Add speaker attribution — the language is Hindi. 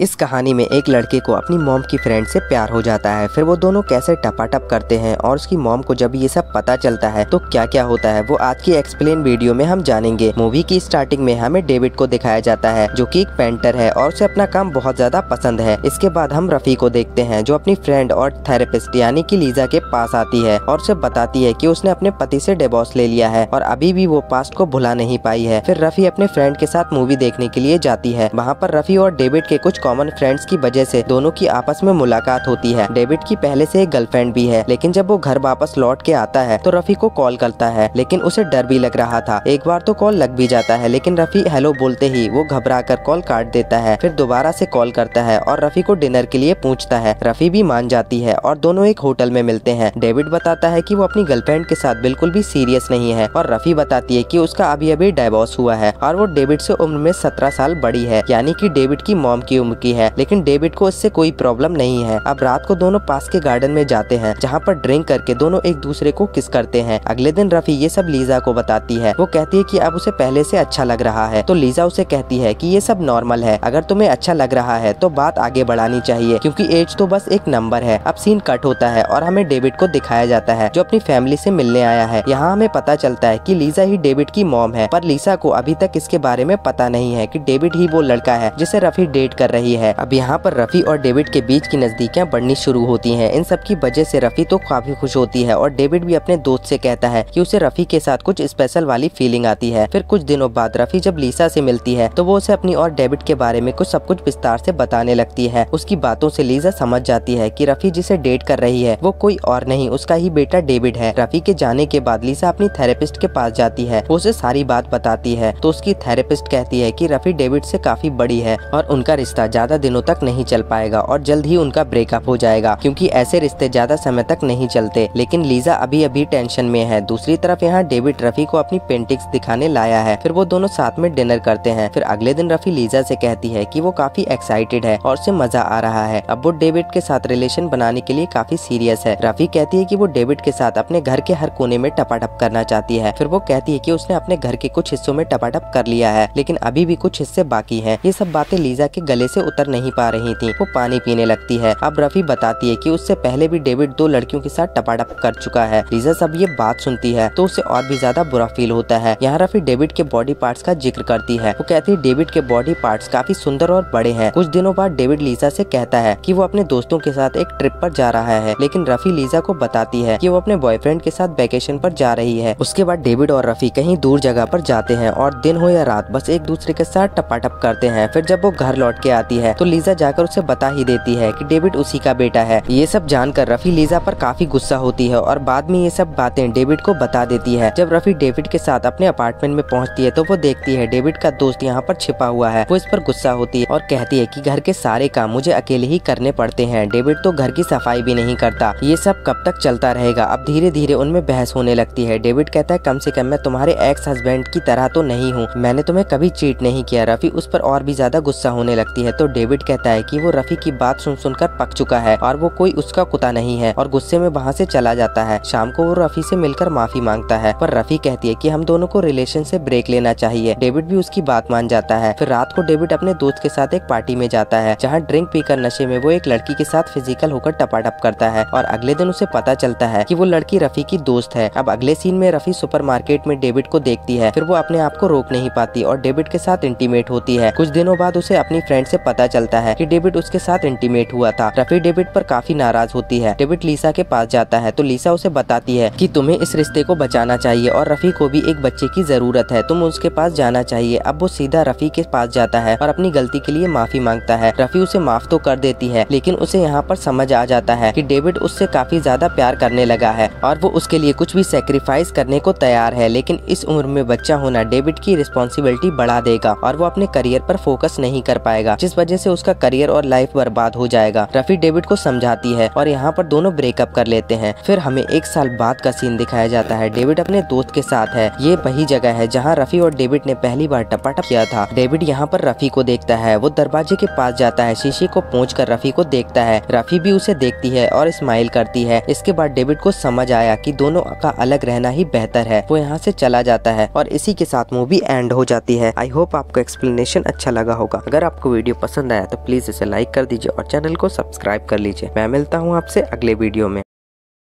Speaker 1: इस कहानी में एक लड़के को अपनी मॉम की फ्रेंड से प्यार हो जाता है। फिर वो दोनों कैसे टपाटप करते हैं और उसकी मॉम को जब ये सब पता चलता है तो क्या क्या होता है, वो आज की एक्सप्लेन वीडियो में हम जानेंगे। मूवी की स्टार्टिंग में हमें डेविड को दिखाया जाता है, जो कि एक पेंटर है और उसे अपना काम बहुत ज़्यादा पसंद है। इसके बाद हम रफी को देखते हैं, जो अपनी फ्रेंड और थेरेपिस्ट यानी की लीजा के पास आती है और उसे बताती है की उसने अपने पति से डिवोर्स ले लिया है और अभी भी वो पास्ट को भुला नहीं पाई है। फिर रफी अपने फ्रेंड के साथ मूवी देखने के लिए जाती है। वहाँ पर रफी और डेविड के कुछ कॉमन फ्रेंड्स की वजह से दोनों की आपस में मुलाकात होती है। डेविड की पहले से एक गर्लफ्रेंड भी है, लेकिन जब वो घर वापस लौट के आता है तो रफी को कॉल करता है, लेकिन उसे डर भी लग रहा था। एक बार तो कॉल लग भी जाता है, लेकिन रफी हेलो बोलते ही वो घबरा कर कॉल काट देता है, फिर दोबारा से कॉल करता है और रफी को डिनर के लिए पूछता है। रफी भी मान जाती है और दोनों एक होटल में मिलते हैं। डेविड बताता है की वो अपनी गर्लफ्रेंड के साथ बिल्कुल भी सीरियस नहीं है और रफी बताती है की उसका अभी अभी डाइवोर्स हुआ है और वो डेविड से उम्र में सत्रह साल बड़ी है, यानी की डेविड की मॉम की उम्र की है, लेकिन डेविड को इससे कोई प्रॉब्लम नहीं है। अब रात को दोनों पास के गार्डन में जाते हैं, जहाँ पर ड्रिंक करके दोनों एक दूसरे को किस करते हैं। अगले दिन रफी ये सब लीजा को बताती है। वो कहती है की अब उसे पहले से अच्छा लग रहा है तो लीजा उसे कहती है की ये सब नॉर्मल है। अगर तुम्हें अच्छा लग रहा है तो बात आगे बढ़ानी चाहिए, क्यूँकी एज तो बस एक नंबर है। अब सीन कट होता है और हमें डेविड को दिखाया जाता है, जो अपनी फैमिली से मिलने आया है। यहाँ हमें पता चलता है कि लीजा ही डेविड की मॉम है, पर लीसा को अभी तक इसके बारे में पता नहीं है कि डेविड ही वो लड़का है, जिसे रफी डेट कर रही है अब यहाँ पर रफी और डेविड के बीच की नज़दीकियाँ बढ़नी शुरू होती हैं। इन सब की वजह से रफी तो काफ़ी खुश होती है और डेविड भी अपने दोस्त से कहता है कि उसे रफी के साथ कुछ स्पेशल वाली फीलिंग आती है। फिर कुछ दिनों बाद रफी जब लीसा से मिलती है तो वो उसे अपनी और डेविड के बारे में कुछ सब कुछ विस्तार से बताने लगती है। उसकी बातों से लीजा समझ जाती है कि रफी जिसे डेट कर रही है, वो कोई और नहीं, उसका ही बेटा डेविड है। रफी के जाने के बाद लीसा अपनी थेरेपिस्ट के पास जाती है, वो उसे सारी बात बताती है। तो उसकी थेरेपिस्ट कहती है कि रफी डेविड से काफ़ी बड़ी है और उनका रिश्ता ज़्यादा दिनों तक नहीं चल पाएगा और जल्द ही उनका ब्रेकअप हो जाएगा, क्योंकि ऐसे रिश्ते ज़्यादा समय तक नहीं चलते। लेकिन लीजा अभी अभी टेंशन में है। दूसरी तरफ़ यहाँ डेविड रफी को अपनी पेंटिंग्स दिखाने लाया है। फिर वो दोनों साथ में डिनर करते हैं। फिर अगले दिन रफी लीजा से कहती है कि वो काफ़ी एक्साइटेड है और उसे मज़ा आ रहा है। अब वो डेविड के साथ रिलेशन बनाने के लिए काफ़ी सीरियस है। रफी कहती है कि वो डेविड के साथ अपने घर के हर कोने में टपाटप करना चाहती है। फिर वो कहती है कि उसने अपने घर के कुछ हिस्सों में टपाटप कर लिया है, लेकिन अभी भी कुछ हिस्से बाकी हैं। ये सब बातें लीजा के गले से उतर नहीं पा रही थी। वो पानी पीने लगती है। अब रफी बताती है की उससे पहले भी डेविड दो लड़कियों के साथ टपाटप कर चुका है। लीजा सब ये बात सुनती है तो उसे और भी ज़्यादा बुरा फील होता है। यहाँ रफी डेविड के बॉडी पार्ट्स का ज़िक्र करती है। वो कहती है, डेविड के बॉडी पार्ट्स काफ़ी सुंदर और बड़े हैं। कुछ दिनों बाद डेविड लीजा से कहता है कि वो अपने दोस्तों के साथ एक ट्रिप पर जा रहा है, लेकिन रफी लीजा को बताती है कि वो अपने बॉयफ्रेंड के साथ वेकेशन पर जा रही है। उसके बाद डेविड और रफी कहीं दूर जगह पर जाते हैं और दिन हो या रात बस एक दूसरे के साथ टपाटप करते हैं। फिर जब वो घर लौट के आती है। तो लीजा जाकर उसे बता ही देती है कि डेविड उसी का बेटा है। ये सब जानकर रफी लीजा पर काफ़ी गुस्सा होती है और बाद में ये सब बातें डेविड को बता देती है। जब रफी डेविड के साथ अपने अपार्टमेंट में पहुँचती है तो वो देखती है डेविड का दोस्त यहाँ पर छिपा हुआ है। वो इस पर गुस्सा होती है और कहती है कि घर के सारे काम मुझे अकेले ही करने पड़ते हैं। डेविड तो घर की सफ़ाई भी नहीं करता। ये सब कब तक चलता रहेगा? अब धीरे धीरे उनमें बहस होने लगती है। डेविड कहता है, कम से कम मैं तुम्हारे एक्स हस्बैंड की तरह तो नहीं हूँ। मैंने तुम्हें कभी चीट नहीं किया। रफी उस पर और भी ज़्यादा गुस्सा होने लगती है। तो डेविड कहता है की वो रफी की बात सुन सुनकर पक चुका है और वो कोई उसका कुत्ता नहीं है और गुस्से में वहाँ से चला जाता है। शाम को वो रफी से मिलकर माफ़ी माँगता है, पर रफी कहती है कि हम दोनों को रिलेशन से ब्रेक लेना चाहिए। डेविड भी उसकी बात मान जाता है। फिर रात को डेविड अपने दोस्त के साथ एक पार्टी में जाता है, जहाँ ड्रिंक पीकर नशे में वो एक लड़की के साथ फ़िज़िकल होकर टपाटप करता है और अगले दिन उसे पता चलता है की वो लड़की रफी की दोस्त है। अब अगले सीन में रफी सुपरमार्केट में डेविड को देखती है, फिर वो अपने आप को रोक नहीं पाती और डेविड के साथ इंटीमेट होती है। कुछ दिनों बाद उसे अपनी फ्रेंड से पता चलता है कि डेविड उसके साथ इंटीमेट हुआ था। रफी डेविड पर काफ़ी नाराज़ होती है। डेविड लीसा के पास जाता है तो लीसा उसे बताती है कि तुम्हें इस रिश्ते को बचाना चाहिए और रफी को भी एक बच्चे की ज़रूरत है। तुम उसके पास जाना चाहिए। अब वो सीधा रफी के पास जाता है और अपनी गलती के लिए माफ़ी माँगता है। रफी उसे माफ़ तो कर देती है, लेकिन उसे यहाँ पर समझ आ जाता है कि डेविड उससे काफ़ी ज़्यादा प्यार करने लगा है और वो उसके लिए कुछ भी सेक्रीफाइस करने को तैयार है, लेकिन इस उम्र में बच्चा होना डेविड की रिस्पॉन्सिबिलिटी बढ़ा देगा और वो अपने करियर पर फोकस नहीं कर पाएगा, जिस वजह से उसका करियर और लाइफ बर्बाद हो जाएगा। रफी डेविड को समझाती है और यहाँ पर दोनों ब्रेकअप कर लेते हैं। फिर हमें एक साल बाद का सीन दिखाया जाता है। डेविड अपने दोस्त के साथ है। ये वही जगह है जहाँ रफी और डेविड ने पहली बार टपाटप किया था। डेविड यहाँ पर रफी को देखता है। वो दरवाजे के पास जाता है। शीशे को पहुँच कर रफी को देखता है। रफी भी उसे देखती है और स्माइल करती है। इसके बाद डेविड को समझ आया कि दोनों का अलग रहना ही बेहतर है। वो यहाँ से चला जाता है और इसी के साथ मूवी एंड हो जाती है। आई होप आपको एक्सप्लेनेशन अच्छा लगा होगा। अगर आपको वीडियो पसंद आया तो प्लीज़ इसे लाइक कर दीजिए और चैनल को सब्सक्राइब कर लीजिए। मैं मिलता हूँ आपसे अगले वीडियो में।